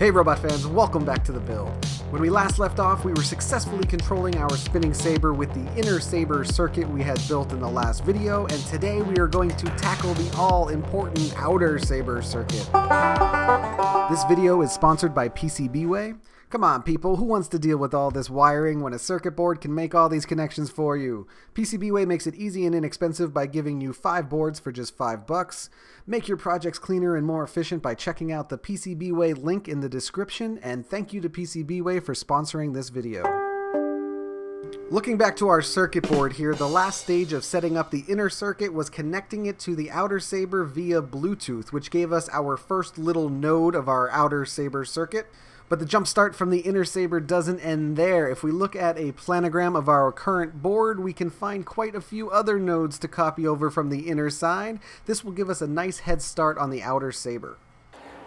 Hey robot fans, welcome back to the build. When we last left off, we were successfully controlling our spinning saber with the inner saber circuit we had built in the last video, and today we are going to tackle the all-important outer saber circuit. This video is sponsored by PCBWay. Come on people, who wants to deal with all this wiring when a circuit board can make all these connections for you? PCBWay makes it easy and inexpensive by giving you 5 boards for just 5 bucks. Make your projects cleaner and more efficient by checking out the PCBWay link in the description, and thank you to PCBWay for sponsoring this video. Looking back to our circuit board here, the last stage of setting up the inner circuit was connecting it to the outer saber via Bluetooth, which gave us our first little node of our outer saber circuit. But the jump start from the inner saber doesn't end there. If we look at a planogram of our current board, we can find quite a few other nodes to copy over from the inner side. This will give us a nice head start on the outer saber.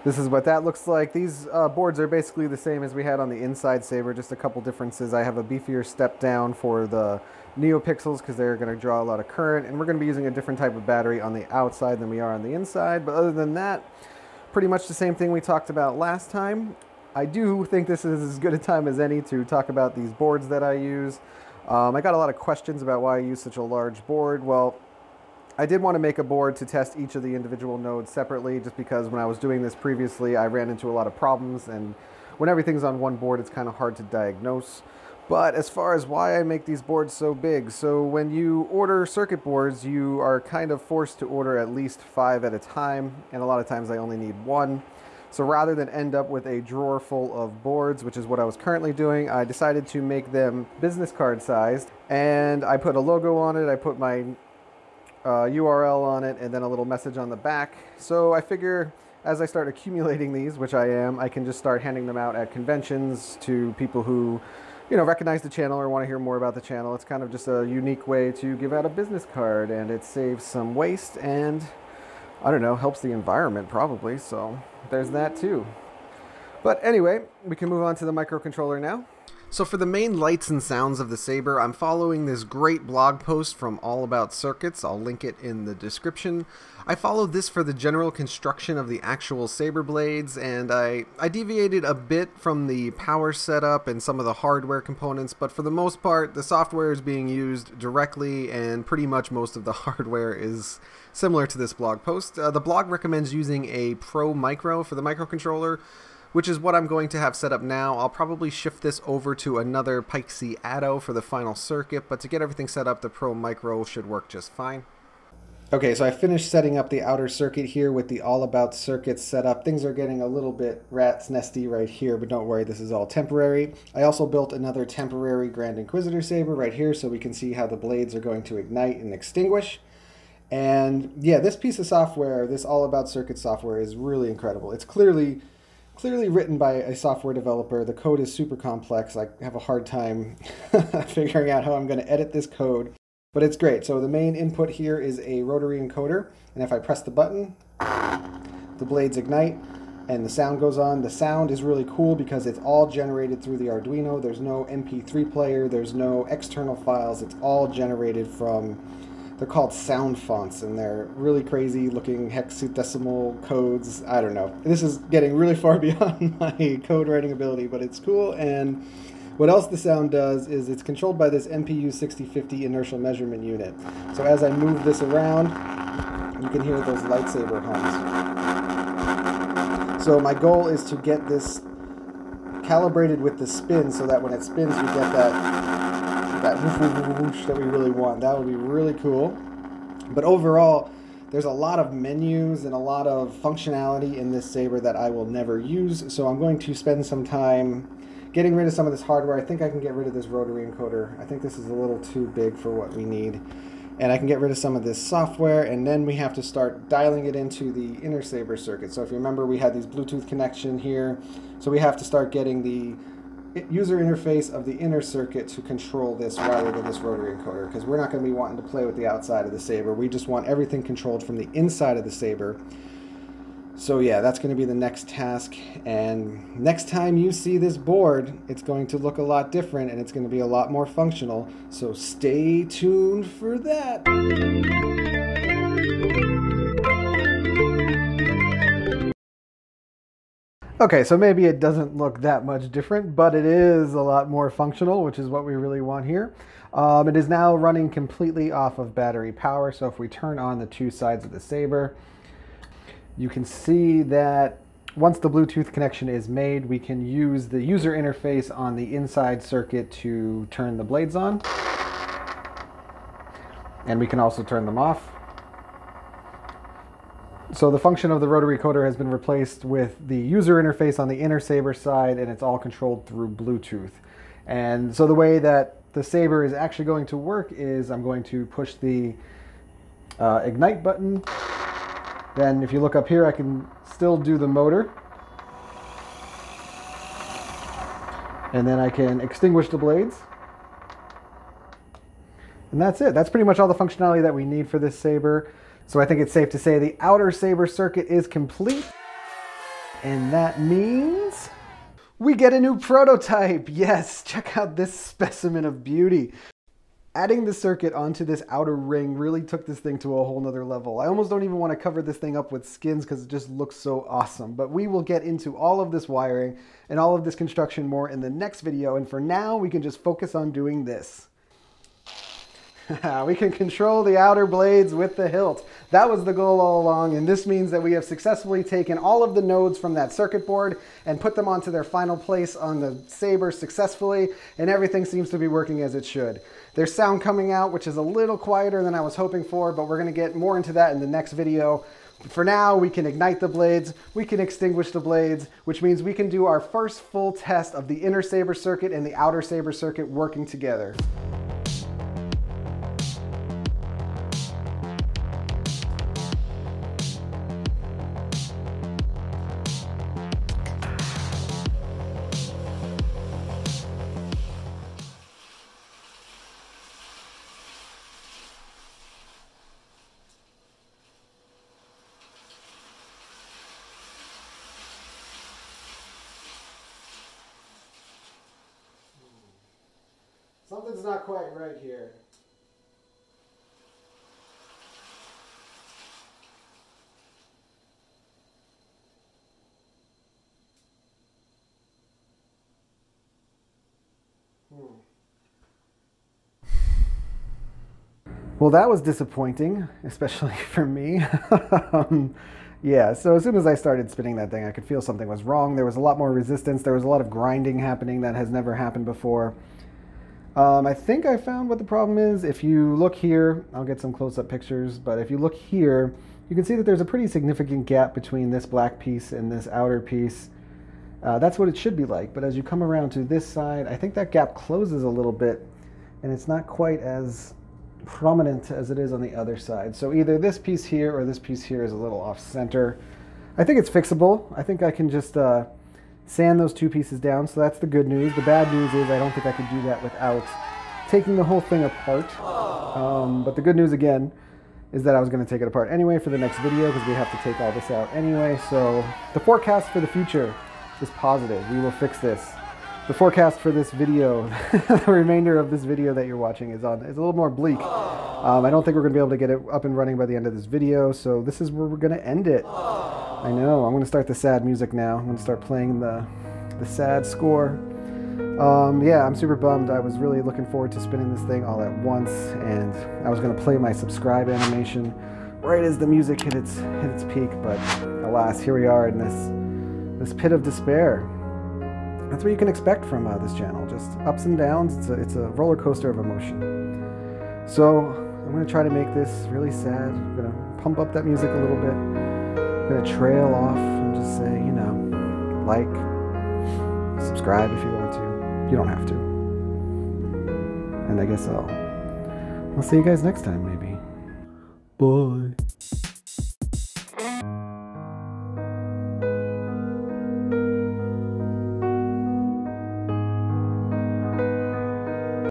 This is what that looks like. These uh, boards are basically the same as we had on the inside saber, just a couple differences. I have a beefier step down for the NeoPixels because they're going to draw a lot of current, and we're going to be using a different type of battery on the outside than we are on the inside. But other than that, pretty much the same thing we talked about last time. I do think this is as good a time as any to talk about these boards that I use. Um, I got a lot of questions about why I use such a large board. Well, I did want to make a board to test each of the individual nodes separately just because when I was doing this previously, I ran into a lot of problems and when everything's on one board, it's kind of hard to diagnose. But as far as why I make these boards so big, so when you order circuit boards, you are kind of forced to order at least five at a time, and a lot of times I only need one. So rather than end up with a drawer full of boards, which is what I was currently doing, I decided to make them business card sized. And I put a logo on it, I put my uh, URL on it, and then a little message on the back. So I figure as I start accumulating these, which I am, I can just start handing them out at conventions to people who you know, recognize the channel or want to hear more about the channel. It's kind of just a unique way to give out a business card and it saves some waste and I don't know, helps the environment probably. So there's that too. But anyway, we can move on to the microcontroller now. So for the main lights and sounds of the Saber, I'm following this great blog post from All About Circuits. I'll link it in the description. I followed this for the general construction of the actual Saber blades, and I, I deviated a bit from the power setup and some of the hardware components, but for the most part, the software is being used directly, and pretty much most of the hardware is similar to this blog post. Uh, the blog recommends using a Pro Micro for the microcontroller, which is what I'm going to have set up now. I'll probably shift this over to another PikeC Atto for the final circuit, but to get everything set up, the Pro Micro should work just fine. Okay, so I finished setting up the outer circuit here with the All About Circuits set up. Things are getting a little bit rat's nesty right here, but don't worry, this is all temporary. I also built another temporary Grand Inquisitor Saber right here so we can see how the blades are going to ignite and extinguish. And yeah, this piece of software, this All About Circuit software is really incredible. It's clearly clearly written by a software developer. The code is super complex. I have a hard time figuring out how I'm going to edit this code, but it's great. So the main input here is a rotary encoder, and if I press the button, the blades ignite and the sound goes on. The sound is really cool because it's all generated through the Arduino. There's no MP3 player, there's no external files. It's all generated from they're called sound fonts and they're really crazy looking hexadecimal codes. I don't know. This is getting really far beyond my code writing ability, but it's cool. And what else the sound does is it's controlled by this MPU 6050 inertial measurement unit. So as I move this around, you can hear those lightsaber hums. So my goal is to get this calibrated with the spin so that when it spins you get that that whoosh that we really want. That would be really cool. But overall, there's a lot of menus and a lot of functionality in this Saber that I will never use, so I'm going to spend some time getting rid of some of this hardware. I think I can get rid of this rotary encoder. I think this is a little too big for what we need. And I can get rid of some of this software, and then we have to start dialing it into the inner Saber circuit. So if you remember, we had these Bluetooth connection here, so we have to start getting the user interface of the inner circuit to control this rather than this rotary encoder because we're not going to be wanting to play with the outside of the saber. We just want everything controlled from the inside of the saber. So yeah, that's going to be the next task. And next time you see this board, it's going to look a lot different and it's going to be a lot more functional. So stay tuned for that. Okay, so maybe it doesn't look that much different, but it is a lot more functional, which is what we really want here. Um, it is now running completely off of battery power, so if we turn on the two sides of the Saber, you can see that once the Bluetooth connection is made, we can use the user interface on the inside circuit to turn the blades on. And we can also turn them off. So the function of the rotary coder has been replaced with the user interface on the inner Saber side and it's all controlled through Bluetooth. And so the way that the Saber is actually going to work is I'm going to push the uh, ignite button. Then if you look up here, I can still do the motor. And then I can extinguish the blades. And that's it. That's pretty much all the functionality that we need for this Saber. So I think it's safe to say the outer Saber circuit is complete. And that means we get a new prototype. Yes, check out this specimen of beauty. Adding the circuit onto this outer ring really took this thing to a whole nother level. I almost don't even want to cover this thing up with skins because it just looks so awesome. But we will get into all of this wiring and all of this construction more in the next video. And for now, we can just focus on doing this. we can control the outer blades with the hilt. That was the goal all along, and this means that we have successfully taken all of the nodes from that circuit board and put them onto their final place on the Saber successfully, and everything seems to be working as it should. There's sound coming out, which is a little quieter than I was hoping for, but we're gonna get more into that in the next video. For now, we can ignite the blades, we can extinguish the blades, which means we can do our first full test of the inner Saber circuit and the outer Saber circuit working together. Something's not quite right here. Hmm. Well, that was disappointing, especially for me. um, yeah, so as soon as I started spinning that thing, I could feel something was wrong. There was a lot more resistance. There was a lot of grinding happening that has never happened before. Um, I think I found what the problem is. If you look here, I'll get some close-up pictures, but if you look here, you can see that there's a pretty significant gap between this black piece and this outer piece. Uh, that's what it should be like, but as you come around to this side, I think that gap closes a little bit, and it's not quite as prominent as it is on the other side. So either this piece here or this piece here is a little off-center. I think it's fixable. I think I can just uh, sand those two pieces down. So that's the good news. The bad news is I don't think I could do that without taking the whole thing apart. Um, but the good news again is that I was going to take it apart anyway for the next video because we have to take all this out anyway. So the forecast for the future is positive. We will fix this. The forecast for this video, the remainder of this video that you're watching is on is a little more bleak. Um, I don't think we're going to be able to get it up and running by the end of this video, so this is where we're going to end it. I know. I'm to start the sad music now. I'm to start playing the, the sad score. Um, yeah, I'm super bummed. I was really looking forward to spinning this thing all at once, and I was to play my subscribe animation right as the music hit its hit its peak. But alas, here we are in this this pit of despair. That's what you can expect from uh, this channel. Just ups and downs. It's a it's a roller coaster of emotion. So I'm to try to make this really sad. I'm to pump up that music a little bit. Going to trail off and just say, you know, like, subscribe if you want to. You don't have to. And I guess I'll, I'll see you guys next time, maybe. Bye.